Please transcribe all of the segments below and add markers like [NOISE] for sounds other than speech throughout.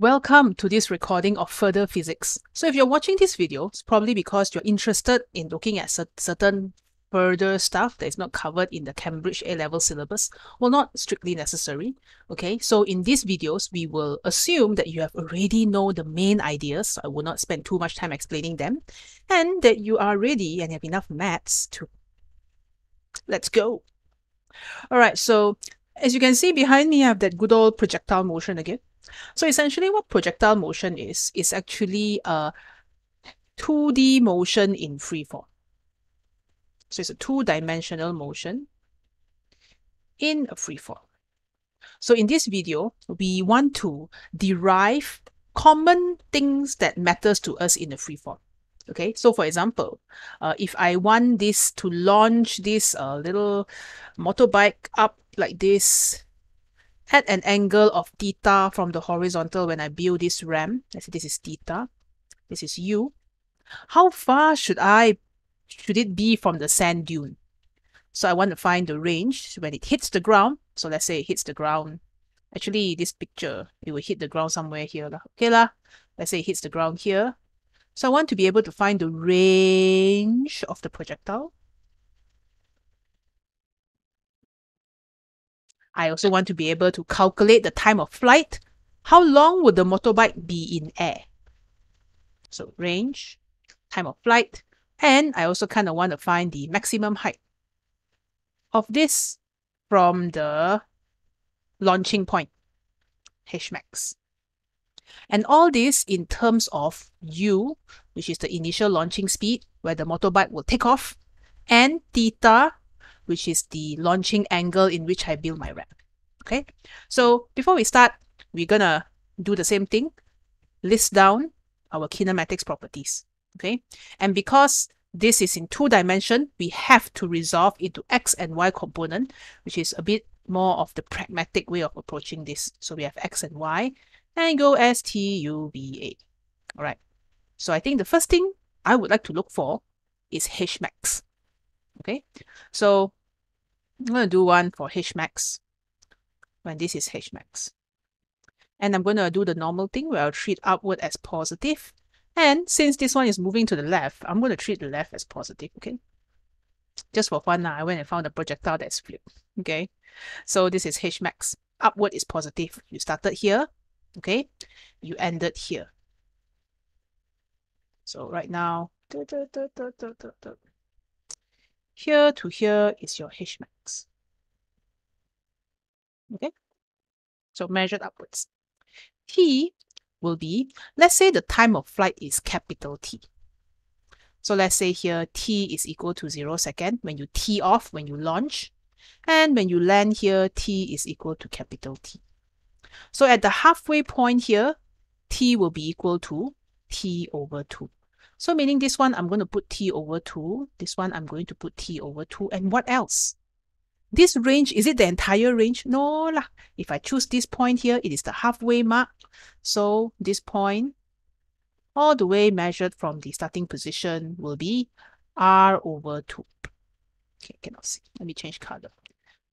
Welcome to this recording of Further Physics. So if you're watching this video, it's probably because you're interested in looking at certain further stuff that is not covered in the Cambridge A-level syllabus. Well, not strictly necessary. Okay, so in these videos, we will assume that you have already know the main ideas. So I will not spend too much time explaining them. And that you are ready and have enough maths to... Let's go. All right, so as you can see behind me, I have that good old projectile motion again. So essentially what projectile motion is, is actually a 2D motion in free fall. So it's a two-dimensional motion in a free fall. So in this video, we want to derive common things that matters to us in a free freeform. Okay, so for example, uh, if I want this to launch this uh, little motorbike up like this at an angle of theta from the horizontal when I build this ramp. Let's say this is theta, this is u. How far should I should it be from the sand dune? So I want to find the range when it hits the ground. So let's say it hits the ground. Actually, this picture, it will hit the ground somewhere here. Lah. Okay, lah. let's say it hits the ground here. So I want to be able to find the range of the projectile. I also want to be able to calculate the time of flight. How long would the motorbike be in air? So range, time of flight, and I also kind of want to find the maximum height of this from the launching point, Hmax. And all this in terms of u, which is the initial launching speed, where the motorbike will take off, and theta, which is the launching angle in which I build my ramp. Okay, so before we start, we're gonna do the same thing, list down our kinematics properties. Okay, and because this is in two dimension, we have to resolve into x and y component, which is a bit more of the pragmatic way of approaching this. So we have x and y, and go S T U V A. All right. So I think the first thing I would like to look for is Hmax. Okay, so I'm going to do one for Hmax when this is Hmax. And I'm going to do the normal thing where I'll treat upward as positive. And since this one is moving to the left, I'm going to treat the left as positive, okay? Just for fun, I went and found a projectile that's flipped, okay? So this is Hmax. Upward is positive. You started here, okay? You ended here. So right now, here to here is your Hmax. Okay, so measured upwards. T will be, let's say the time of flight is capital T. So let's say here T is equal to 0 zero second when you T off, when you launch. And when you land here, T is equal to capital T. So at the halfway point here, T will be equal to T over 2. So meaning this one, I'm going to put t over 2. This one, I'm going to put t over 2. And what else? This range, is it the entire range? No lah. If I choose this point here, it is the halfway mark. So this point, all the way measured from the starting position will be r over 2. Okay, cannot see. Let me change color.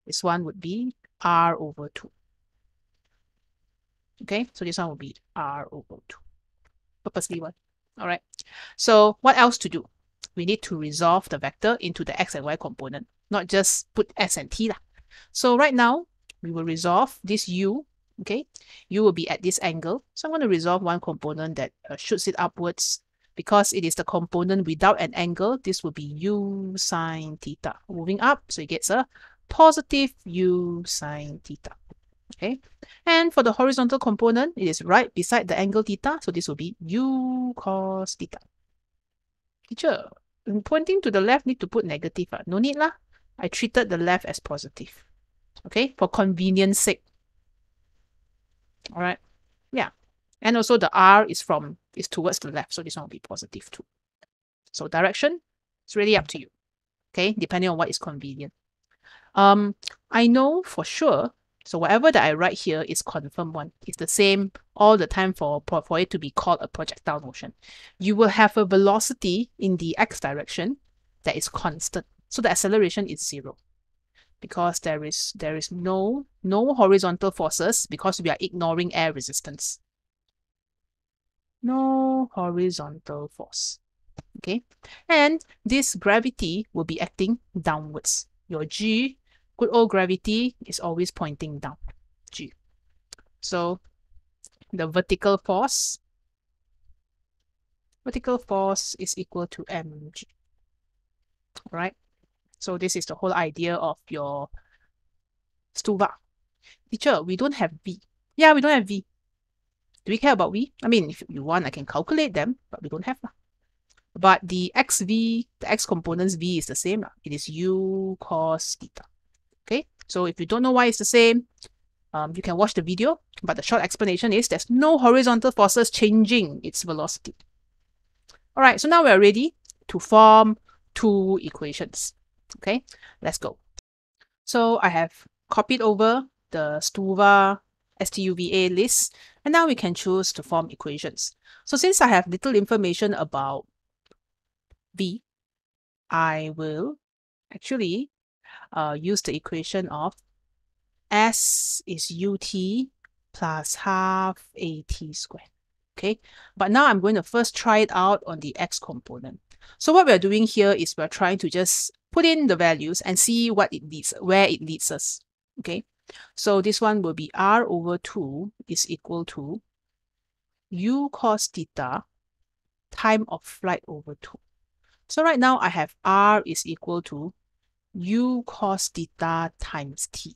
This one would be r over 2. Okay, so this one will be r over 2. Purposely one. All right. So what else to do? We need to resolve the vector into the x and y component, not just put s and t. Lah. So right now, we will resolve this u. Okay, u will be at this angle. So I'm going to resolve one component that uh, shoots it upwards because it is the component without an angle. This will be u sine theta. Moving up, so it gets a positive u sine theta. Okay, and for the horizontal component, it is right beside the angle theta, so this will be u cos theta. Teacher, pointing to the left need to put negative. Uh. No need lah. I treated the left as positive. Okay, for convenience sake. All right, yeah. And also the R is from is towards the left, so this one will be positive too. So direction, it's really up to you. Okay, depending on what is convenient. Um, I know for sure so whatever that I write here is confirmed one. It's the same all the time for, for it to be called a projectile motion. You will have a velocity in the x direction that is constant. So the acceleration is zero because there is there is no no horizontal forces because we are ignoring air resistance. No horizontal force. Okay. And this gravity will be acting downwards. Your G, good old gravity, is always pointing down. G. So the vertical force, vertical force is equal to mg. All right. So this is the whole idea of your STUVA. Teacher, we don't have V. Yeah, we don't have V. Do we care about V? I mean, if you want, I can calculate them, but we don't have. But the xv, the x components v is the same. It is u cos theta. Okay, so if you don't know why it's the same, um, you can watch the video, but the short explanation is there's no horizontal forces changing its velocity. All right, so now we're ready to form two equations. Okay, let's go. So I have copied over the STUVA STUVA list, and now we can choose to form equations. So since I have little information about V, I will actually uh, use the equation of S is UT plus half AT squared. Okay, but now I'm going to first try it out on the X component. So what we're doing here is we're trying to just put in the values and see what it leads, where it leads us. Okay, so this one will be R over 2 is equal to U cos theta time of flight over 2. So right now I have R is equal to U cos theta times T.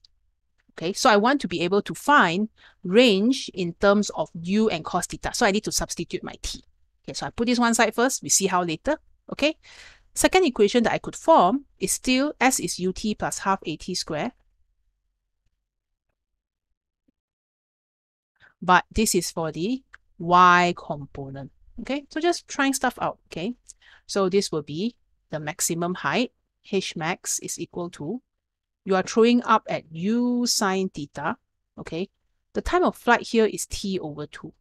Okay, so I want to be able to find range in terms of U and cos theta. So I need to substitute my T. Okay, so I put this one side first. We see how later. Okay, second equation that I could form is still S is UT plus half AT squared. But this is for the Y component. Okay, so just trying stuff out. Okay, so this will be the maximum height, h max is equal to, you are throwing up at u sine theta, okay? The time of flight here is t over 2.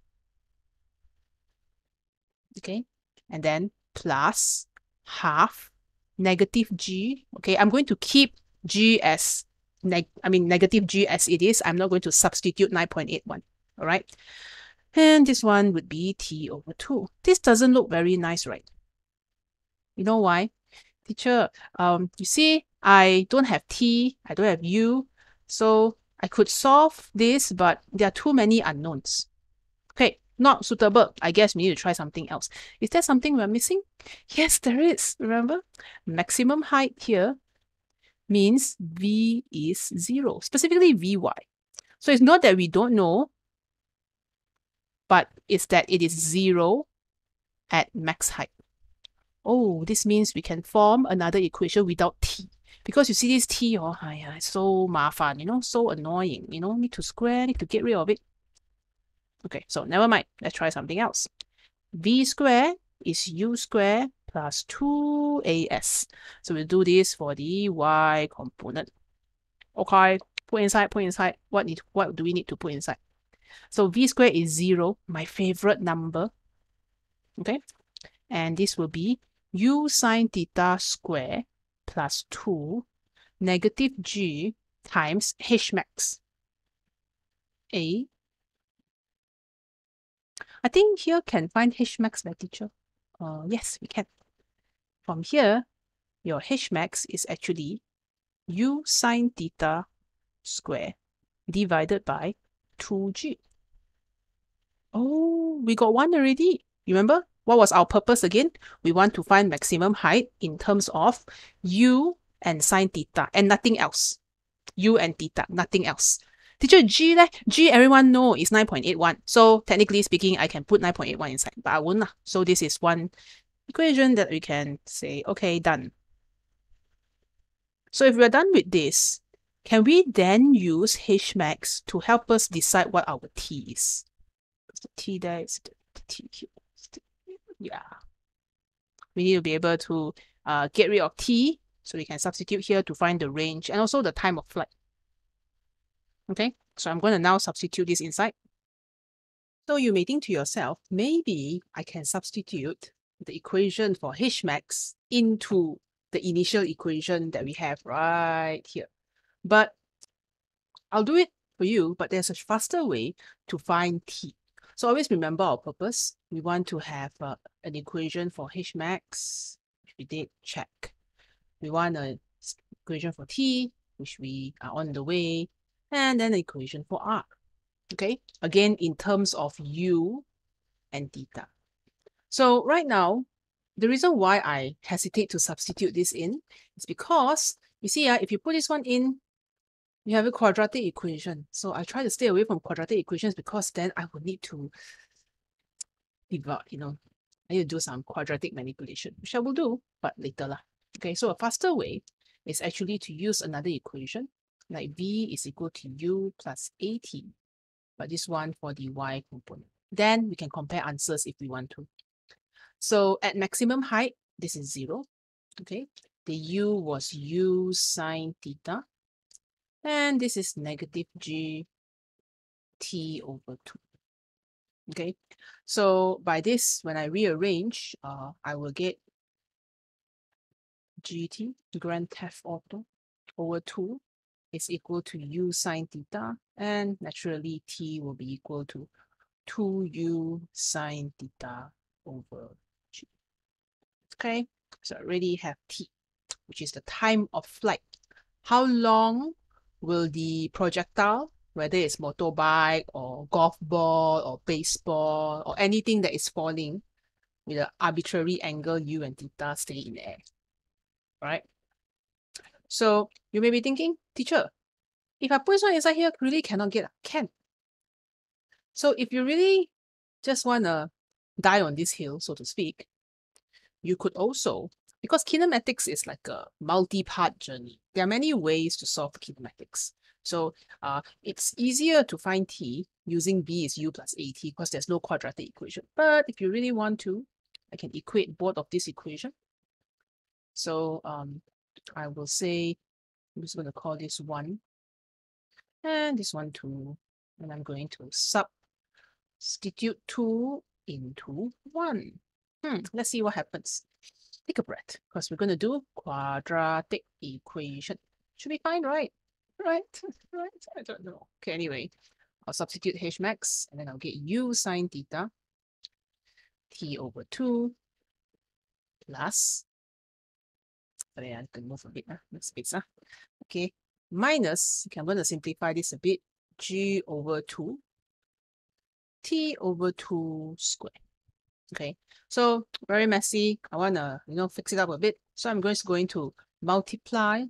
Okay, and then plus half negative g. Okay, I'm going to keep g as neg I mean negative g as it is. I'm not going to substitute 9.81. All right. And this one would be t over 2. This doesn't look very nice, right? You know why? Teacher, um, you see, I don't have T, I don't have U, so I could solve this, but there are too many unknowns. Okay, not suitable. I guess we need to try something else. Is there something we're missing? Yes, there is. Remember? Maximum height here means V is zero, specifically Vy. So it's not that we don't know, but it's that it is zero at max height. Oh, this means we can form another equation without t. Because you see this t, oh, yeah, it's so mafan, you know, so annoying. You know, need to square, need to get rid of it. Okay, so never mind. Let's try something else. v square is u square plus 2as. So we'll do this for the y component. Okay, put inside, put inside. What need what do we need to put inside? So v square is 0, my favorite number. Okay, and this will be u sine theta square plus 2 negative g times h max. A. I think here can find h max, my teacher. Uh, yes, we can. From here, your h max is actually u sine theta square divided by 2g. Oh, we got one already. Remember? What was our purpose again? We want to find maximum height in terms of u and sine theta and nothing else. u and theta, nothing else. Teacher, g, leh? g everyone know is 9.81. So technically speaking, I can put 9.81 inside, but I won't. Lah. So this is one equation that we can say, okay, done. So if we're done with this, can we then use H max to help us decide what our T is? The T there is the T here yeah, we need to be able to uh, get rid of t, so we can substitute here to find the range and also the time of flight. Okay, so I'm going to now substitute this inside. So you may think to yourself, maybe I can substitute the equation for H max into the initial equation that we have right here. But I'll do it for you, but there's a faster way to find T. So always remember our purpose. We want to have uh, an equation for H max, which we did check. We want an equation for T, which we are on the way, and then an equation for R. Okay, again, in terms of U and theta. So right now, the reason why I hesitate to substitute this in is because, you see, uh, if you put this one in, you have a quadratic equation. So I try to stay away from quadratic equations because then I would need to develop, you know, I need to do some quadratic manipulation, which I will do, but later. Lah. Okay, so a faster way is actually to use another equation, like v is equal to u plus at, but this one for the y component. Then we can compare answers if we want to. So at maximum height, this is zero. Okay, the u was u sine theta. And this is negative g t over 2. Okay, so by this, when I rearrange, uh, I will get gt, grand theft auto, over 2 is equal to u sine theta, and naturally t will be equal to 2u sine theta over g. Okay, so I already have t, which is the time of flight. How long will the projectile, whether it's motorbike or golf ball or baseball or anything that is falling with an arbitrary angle u and theta stay in air, right? So you may be thinking, teacher, if I put this one inside here, really cannot get, can. So if you really just want to die on this hill, so to speak, you could also because kinematics is like a multi-part journey. There are many ways to solve kinematics. So uh, it's easier to find t using v is u plus at because there's no quadratic equation. But if you really want to, I can equate both of this equation. So um, I will say, I'm just going to call this 1 and this one 2. And I'm going to substitute 2 into 1. Hmm, let's see what happens take a breath because we're going to do quadratic equation. Should be fine, right? Right? [LAUGHS] Right? I don't know. Okay, anyway, I'll substitute h max and then I'll get u sine theta t over 2 plus, sorry, I can move a bit, huh? space. Huh? Okay, minus, okay, I'm going to simplify this a bit, g over 2 t over 2 squared. Okay, so very messy. I want to, you know, fix it up a bit. So I'm just going to multiply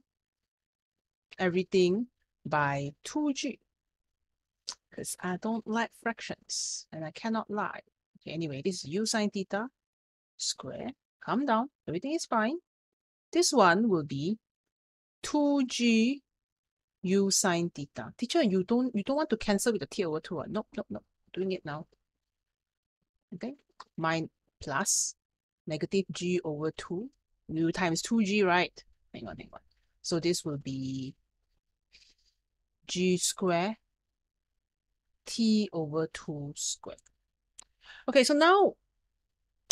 everything by 2g because I don't like fractions and I cannot lie. Okay, anyway, this is u sine theta square. Calm down. Everything is fine. This one will be 2g u sine theta. Teacher, you don't you don't want to cancel with the t over 2. Ah. Nope, nope, nope. Doing it now. Okay, mine plus negative g over 2. u times 2g, right? Hang on, hang on. So this will be g square t over 2 squared. Okay, so now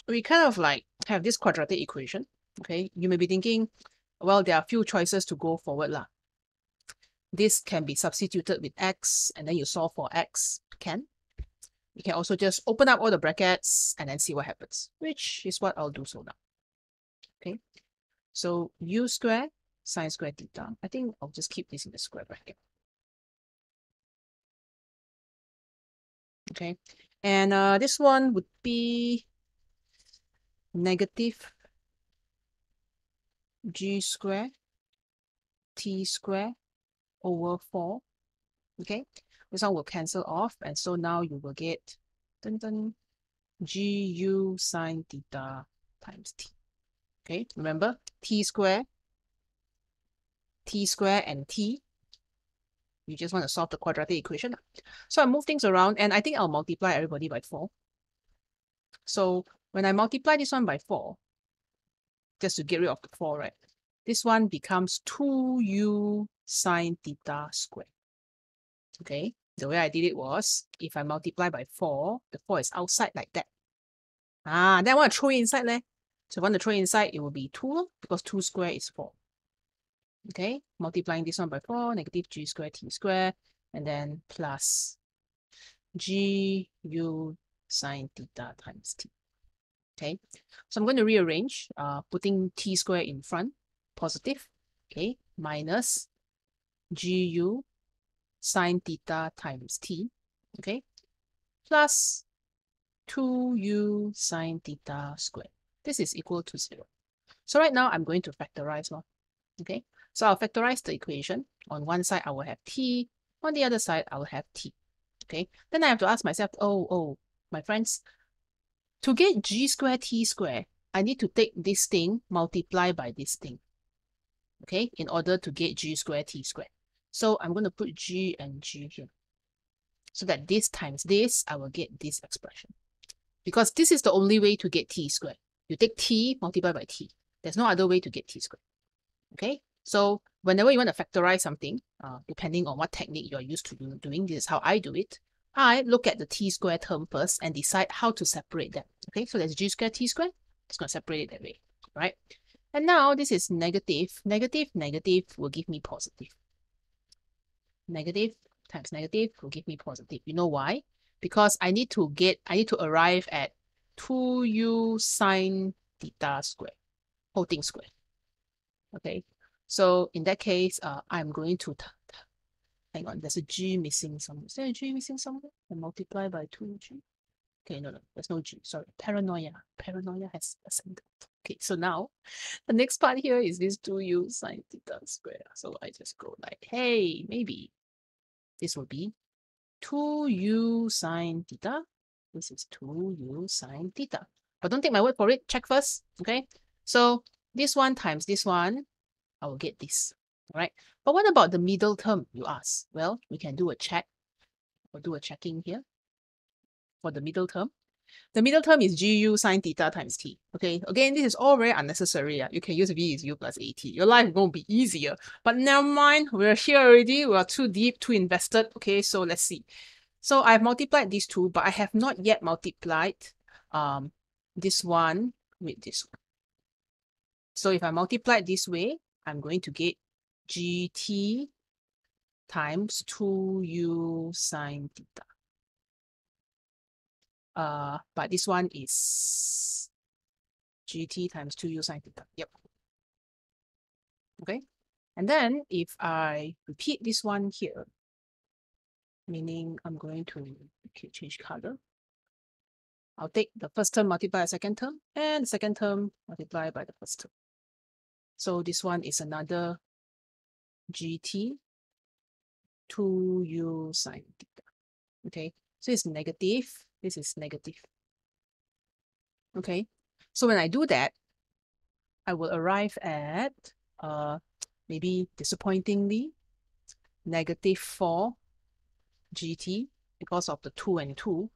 we kind of like have this quadratic equation. Okay, you may be thinking, well, there are a few choices to go forward. Lah. This can be substituted with x and then you solve for x. Can. You can also just open up all the brackets and then see what happens, which is what I'll do so now. Okay, so u square sine square theta. I think I'll just keep this in the square bracket. Okay, and uh, this one would be negative g square t square over 4. Okay, this one will cancel off. And so now you will get dun, dun, gu sine theta times t. Okay, remember t square, t square and t. You just want to solve the quadratic equation. So I move things around and I think I'll multiply everybody by 4. So when I multiply this one by 4, just to get rid of the 4, right? This one becomes 2u sine theta squared. Okay, the way I did it was, if I multiply by 4, the 4 is outside like that. Ah, then I want to throw it inside there. So if I want to throw it inside, it will be 2 because 2 square is 4. Okay, multiplying this one by 4, negative g square t square, and then plus g u sine theta times t. Okay, so I'm going to rearrange, uh, putting t square in front, positive, okay, minus gu sine theta times t, okay, plus 2u sine theta squared. This is equal to 0. So right now, I'm going to factorize. Well, okay, so I'll factorize the equation. On one side, I will have t. On the other side, I will have t. Okay, then I have to ask myself, oh, oh, my friends, to get g squared t squared, I need to take this thing multiply by this thing. Okay, in order to get g squared t squared. So I'm going to put g and g here. So that this times this, I will get this expression. Because this is the only way to get t squared. You take t, multiply by t. There's no other way to get t squared. Okay, so whenever you want to factorize something, uh, depending on what technique you're used to doing, this is how I do it. I look at the t squared term first and decide how to separate them. Okay, so there's g squared, t squared. It's going to separate it that way, right? And now this is negative. Negative, negative will give me positive. Negative times negative will give me positive. You know why? Because I need to get, I need to arrive at 2u sine theta squared, whole thing squared. Okay, so in that case, uh, I'm going to hang on, there's a G missing somewhere. Is there a G missing somewhere? And multiply by 2G. Okay, no, no, there's no G. Sorry, paranoia. Paranoia has ascended. Okay, so now the next part here is this 2u sine theta square. So I just go like, hey, maybe this will be 2u sine theta. This is 2u sine theta. But don't take my word for it. Check first. Okay, so this one times this one, I will get this. All right. But what about the middle term, you ask? Well, we can do a check. We'll do a checking here for the middle term. The middle term is gu sine theta times t. Okay, again, this is all very unnecessary. You can use v is u plus at. Your life won't be easier. But never mind, we're here already. We are too deep, too invested. Okay, so let's see. So I've multiplied these two, but I have not yet multiplied um, this one with this one. So if I multiply this way, I'm going to get gt times 2u sine theta. Uh, but this one is gt times 2u sine theta. Yep. Okay. And then if I repeat this one here, meaning I'm going to change color. I'll take the first term multiply the second term and the second term multiply by the first term. So this one is another gt 2u sine theta. Okay, so it's negative. This is negative. Okay, so when I do that, I will arrive at uh maybe disappointingly negative 4 gt because of the 2 and 2.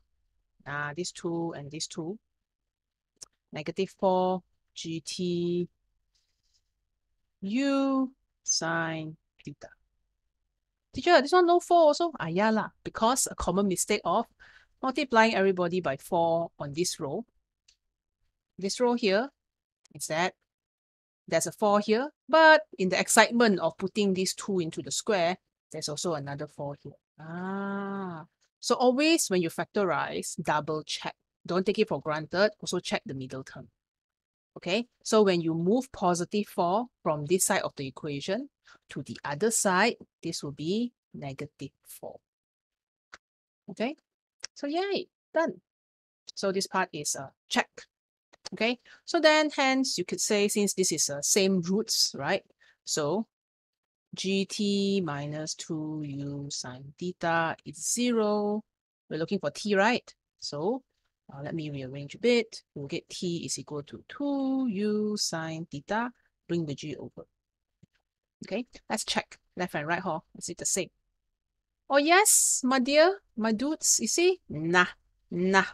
Ah, this 2 and this 2. Negative 4 gt u sine theta. Teacher, this one no 4 also? Ah, yeah lah, because a common mistake of multiplying everybody by 4 on this row. This row here is that there's a 4 here, but in the excitement of putting these 2 into the square, there's also another 4 here. Ah, so always when you factorize, double check. Don't take it for granted. Also check the middle term. Okay, so when you move positive 4 from this side of the equation to the other side, this will be negative 4. Okay, so yay, done. So this part is a check. Okay, so then hence you could say since this is uh, same roots, right? So gt minus 2u sine theta is 0. We're looking for t, right? So uh, let me rearrange a bit. We'll get t is equal to 2u sine theta. Bring the g over. Okay, let's check. Left and right, huh? Is it the same? Oh yes, my dear, my dudes, you see? Nah, nah.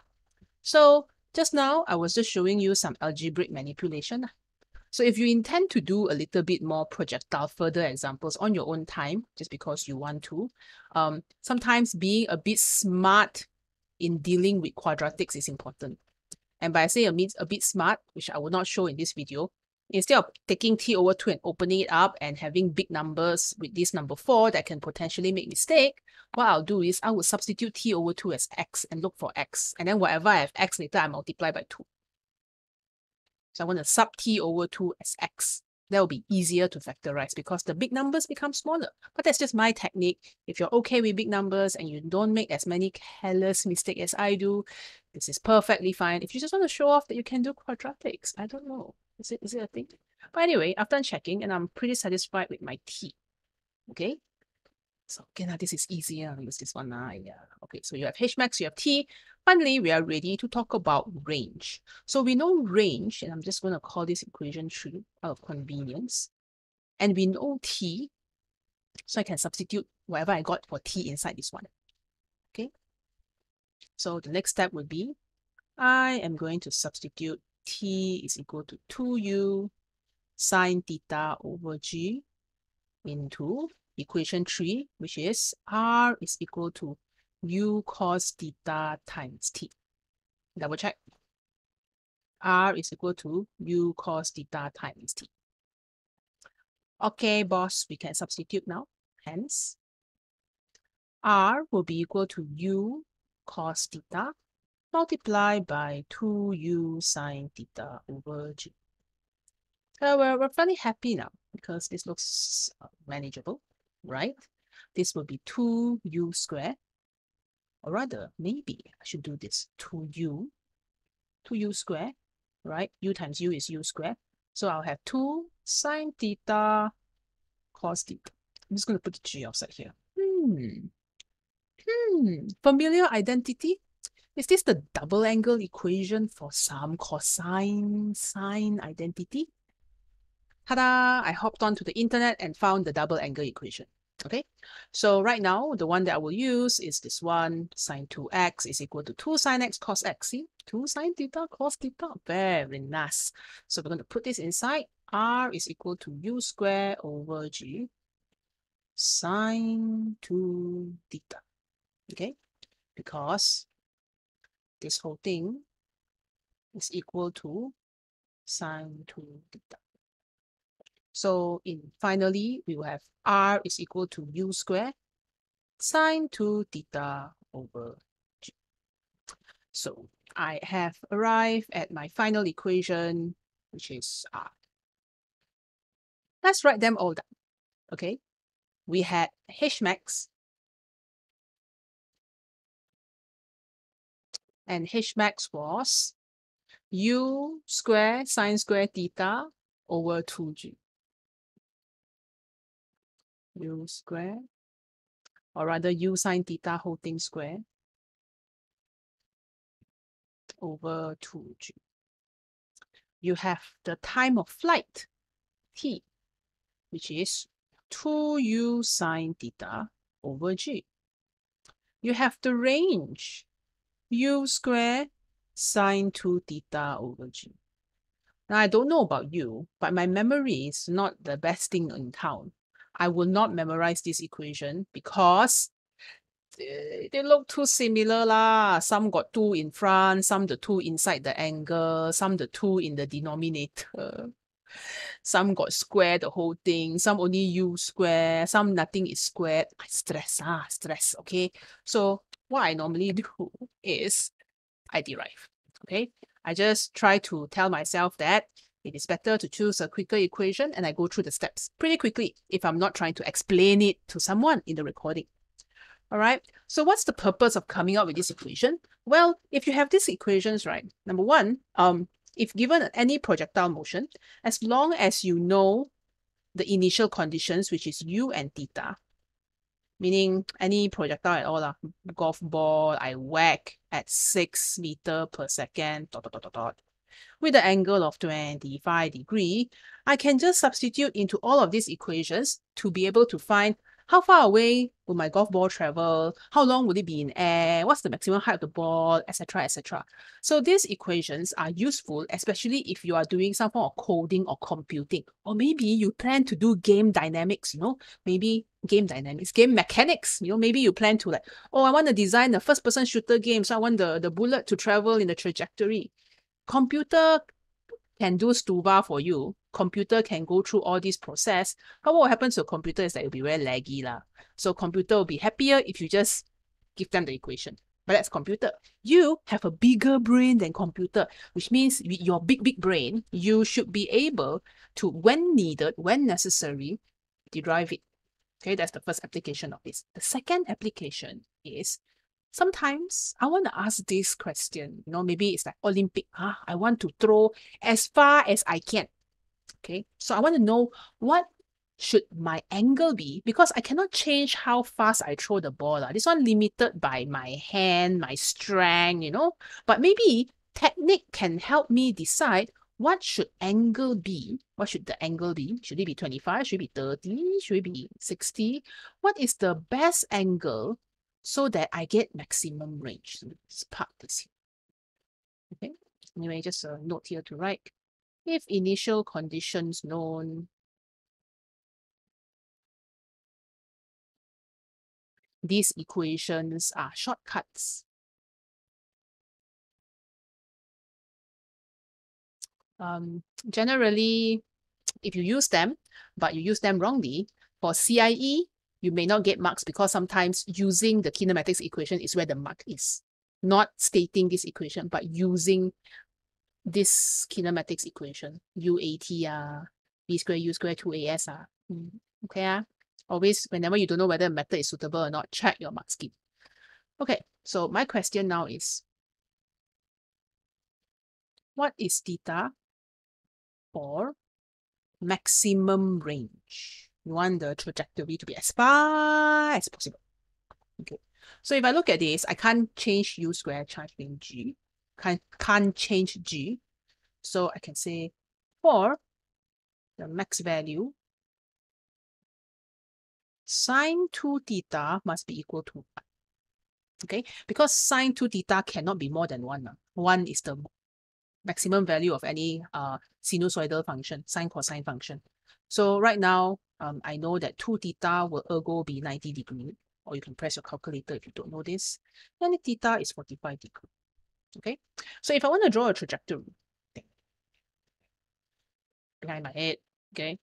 So just now, I was just showing you some algebraic manipulation. So if you intend to do a little bit more projectile further examples on your own time, just because you want to, um, sometimes being a bit smart in dealing with quadratics is important. And by saying a a bit smart, which I will not show in this video, instead of taking t over 2 and opening it up and having big numbers with this number 4 that can potentially make mistake, what I'll do is I will substitute t over 2 as x and look for x. And then whatever I have x later, I multiply by 2. So I want to sub t over 2 as x. That will be easier to factorize because the big numbers become smaller. But that's just my technique. If you're okay with big numbers and you don't make as many careless mistakes as I do, this is perfectly fine. If you just want to show off that you can do quadratics, I don't know. Is it, is it a thing? But anyway, I've done checking and I'm pretty satisfied with my t. Okay. So now this is easier. Use this one now. Yeah. Okay, so you have H max, you have T. Finally, we are ready to talk about range. So we know range, and I'm just going to call this equation 3 out of convenience. And we know T, so I can substitute whatever I got for T inside this one. Okay. So the next step would be, I am going to substitute T is equal to 2U sine theta over G into equation 3, which is R is equal to U cos theta times T. Double check. R is equal to U cos theta times T. Okay, boss, we can substitute now. Hence, R will be equal to U cos theta multiplied by 2U sine theta over G. So we're, we're fairly happy now because this looks uh, manageable right? This will be 2u squared. Or rather, maybe I should do this 2u, 2u squared, right? u times u is u squared. So I'll have 2 sine theta cos theta. I'm just going to put the g outside here. Hmm. Hmm. Familiar identity? Is this the double angle equation for some cosine sine identity? Ta-da! I hopped onto the internet and found the double angle equation. Okay, so right now, the one that I will use is this one, sine 2x is equal to 2 sine x cos x. See, 2 sine theta cos theta, very nice. So we're going to put this inside. r is equal to u square over g sine 2 theta. Okay, because this whole thing is equal to sine 2 theta. So in finally, we will have r is equal to u squared sine 2 theta over g. So I have arrived at my final equation, which is r. Let's write them all down. Okay, we had h max and h max was u square sine square theta over 2g u square, or rather u sine theta whole thing square over 2g. You have the time of flight, t, which is 2u sine theta over g. You have the range, u square sine 2 theta over g. Now, I don't know about you, but my memory is not the best thing in town. I will not memorize this equation because they, they look too similar lah. Some got two in front, some the two inside the angle, some the two in the denominator. Some got square the whole thing, some only u square, some nothing is squared. I stress, ah, stress, okay? So what I normally [LAUGHS] do is I derive, okay? I just try to tell myself that it is better to choose a quicker equation and I go through the steps pretty quickly if I'm not trying to explain it to someone in the recording. All right, so what's the purpose of coming up with this equation? Well, if you have these equations, right, number one, um, if given any projectile motion, as long as you know the initial conditions, which is u and theta, meaning any projectile at all, uh, golf ball, I whack at 6 meter per second, dot, dot, dot, dot, dot, with the angle of 25 degree, I can just substitute into all of these equations to be able to find how far away will my golf ball travel, how long will it be in air, what's the maximum height of the ball, etc., etc. So these equations are useful, especially if you are doing some form of coding or computing, or maybe you plan to do game dynamics, you know, maybe game dynamics, game mechanics, you know, maybe you plan to like, oh, I want to design a first-person shooter game, so I want the, the bullet to travel in the trajectory computer can do STUVA for you. Computer can go through all this process, but what happens to a computer is that it'll be very laggy. La. So computer will be happier if you just give them the equation. But that's computer. You have a bigger brain than computer, which means with your big, big brain, you should be able to, when needed, when necessary, derive it. Okay, that's the first application of this. The second application is sometimes I want to ask this question. You know, maybe it's like Olympic. Huh? I want to throw as far as I can. Okay, so I want to know what should my angle be because I cannot change how fast I throw the ball. Uh. This one limited by my hand, my strength, you know. But maybe technique can help me decide what should angle be? What should the angle be? Should it be 25? Should it be 30? Should it be 60? What is the best angle so that I get maximum range? So let's park this here. Okay. Anyway, just a note here to write. If initial conditions known, these equations are shortcuts. Um, generally, if you use them, but you use them wrongly, for CIE, you may not get marks because sometimes using the kinematics equation is where the mark is. Not stating this equation, but using this kinematics equation, UAT, uh, V square U square 2AS. Uh. Mm, okay, uh? Always, whenever you don't know whether a method is suitable or not, check your mark scheme. Okay, so my question now is, what is theta for maximum range? You want the trajectory to be as far as possible. Okay, so if I look at this, I can't change u square, charge in g, can't, can't change g. So I can say for the max value sine 2 theta must be equal to 1. Okay, because sine 2 theta cannot be more than 1. Uh. 1 is the maximum value of any uh, sinusoidal function, sine cosine function. So right now, um, I know that 2 theta will ergo be 90 degree, or you can press your calculator if you don't know this. And theta is 45 degree. Okay, so if I want to draw a trajectory behind my head, okay,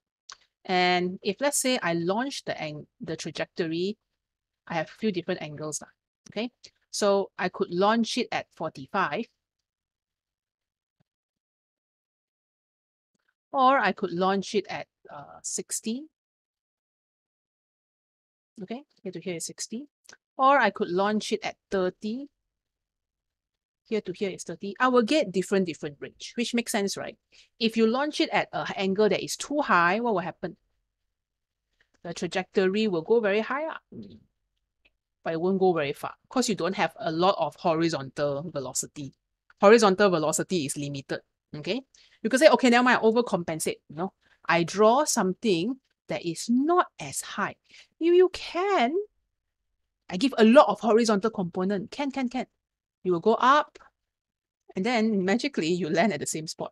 and if let's say I launch the ang the trajectory, I have a few different angles. Okay, so I could launch it at 45. Or I could launch it at uh, 60. Okay, here to here is 60. Or I could launch it at 30 here to here is 30, I will get different, different range, which makes sense, right? If you launch it at an angle that is too high, what will happen? The trajectory will go very high up, but it won't go very far because you don't have a lot of horizontal velocity. Horizontal velocity is limited, okay? You could say, okay, now I overcompensate, you know? I draw something that is not as high. You, you can, I give a lot of horizontal component, can, can, can you will go up and then magically you land at the same spot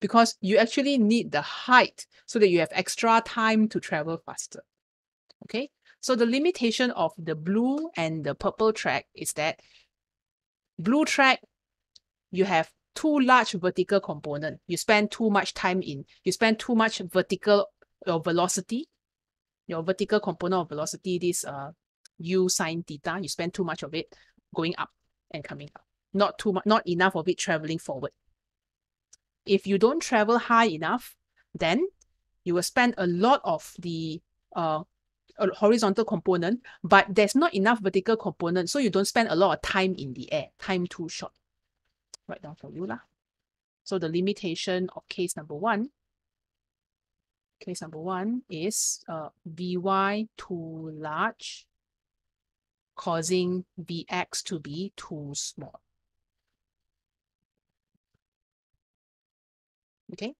because you actually need the height so that you have extra time to travel faster. Okay, so the limitation of the blue and the purple track is that blue track, you have too large vertical component. You spend too much time in, you spend too much vertical or velocity, your vertical component of velocity, this uh, u sine theta, you spend too much of it going up and coming up. Not too much, not enough of it traveling forward. If you don't travel high enough, then you will spend a lot of the uh, horizontal component, but there's not enough vertical component, so you don't spend a lot of time in the air, time too short. Write down for you lah. So the limitation of case number one, case number one is uh, Vy too large causing Vx to be too small. Okay.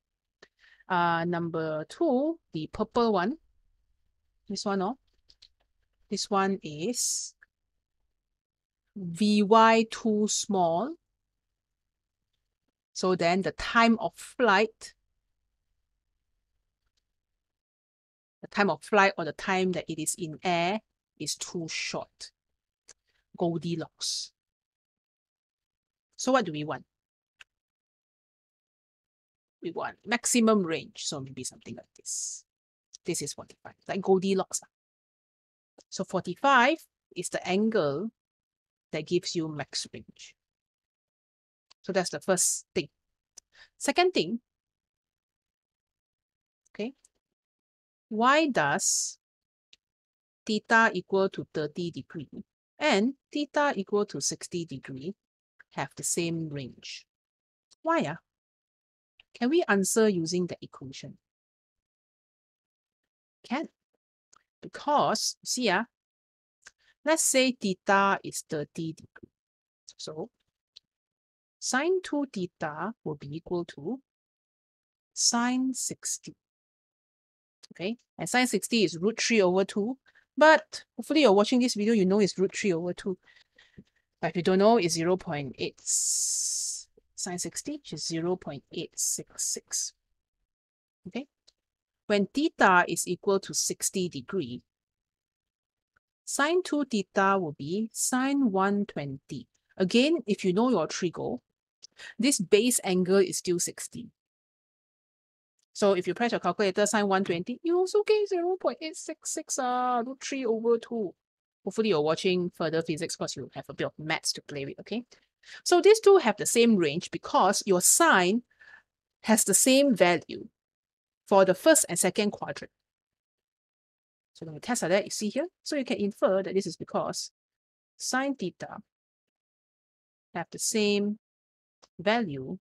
Uh, number two, the purple one. This one, oh. This one is Vy too small. So then the time of flight, the time of flight or the time that it is in air is too short. Goldilocks. So what do we want? we want maximum range. So maybe something like this. This is 45, like Goldilocks. So 45 is the angle that gives you max range. So that's the first thing. Second thing, okay, why does theta equal to 30 degree and theta equal to 60 degree have the same range? Why? Ah? Can we answer using the equation? Can. Because, see, ah, let's say theta is 30 degree. So, sine 2 theta will be equal to sine 60. Okay, and sine 60 is root 3 over 2. But hopefully you're watching this video, you know it's root 3 over 2. But if you don't know, it's 0 0.8 sine 60, which is 0 0.866. Okay, when theta is equal to 60 degree, sine 2 theta will be sine 120. Again, if you know your trigo, this base angle is still 60. So if you press your calculator, sine 120, you also get 0 0.866, uh, root 3 over 2. Hopefully you're watching further physics because you have a bit of maths to play with, okay? So these two have the same range because your sine has the same value for the first and second quadrant. So when we test that, you see here, so you can infer that this is because sine theta have the same value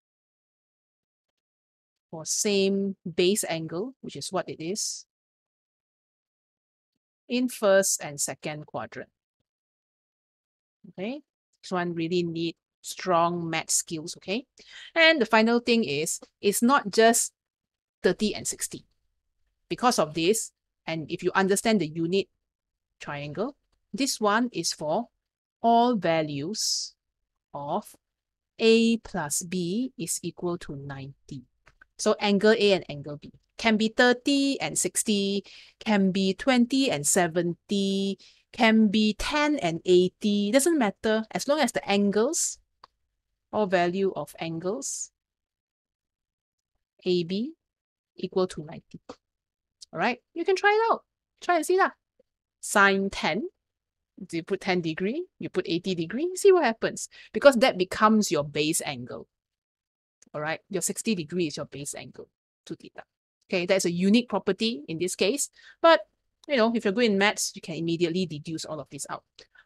for same base angle, which is what it is, in first and second quadrant. Okay, this one really need strong math skills, okay? And the final thing is, it's not just 30 and 60. Because of this, and if you understand the unit triangle, this one is for all values of a plus b is equal to 90. So angle A and angle B can be 30 and 60, can be 20 and 70, can be 10 and 80, doesn't matter as long as the angles or value of angles AB equal to 90. All right, you can try it out. Try and see that. Sine 10, you put 10 degree, you put 80 degree, see what happens. Because that becomes your base angle. All right, your 60 degree is your base angle to theta. Okay, that's a unique property in this case. But, you know, if you're good in maths, you can immediately deduce all of this out.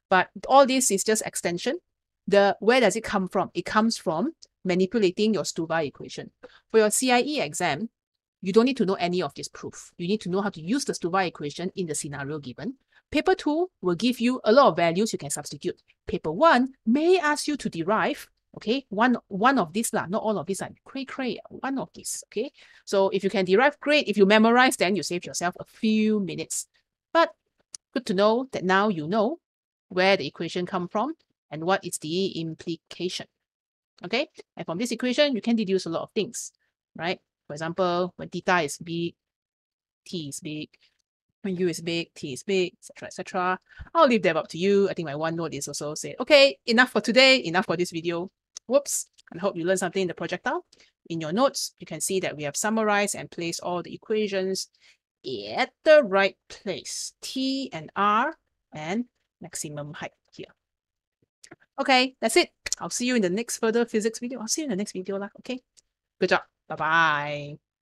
But all this is just extension the where does it come from? It comes from manipulating your STUVA equation. For your CIE exam, you don't need to know any of this proof. You need to know how to use the STUVA equation in the scenario given. Paper 2 will give you a lot of values you can substitute. Paper 1 may ask you to derive, okay, one, one of these, lah, not all of these, are cray cray, one of these, okay? So if you can derive, great. If you memorize, then you save yourself a few minutes. But good to know that now you know where the equation come from and what is the implication. Okay, and from this equation, you can deduce a lot of things, right? For example, when theta is big, t is big. When u is big, t is big, etc., etc. I'll leave that up to you. I think my OneNote is also said, okay, enough for today, enough for this video. Whoops, I hope you learned something in the projectile. In your notes, you can see that we have summarized and placed all the equations at the right place. T and R and maximum height here. Okay, that's it. I'll see you in the next further physics video. I'll see you in the next video. Lah. Okay, good job. Bye-bye.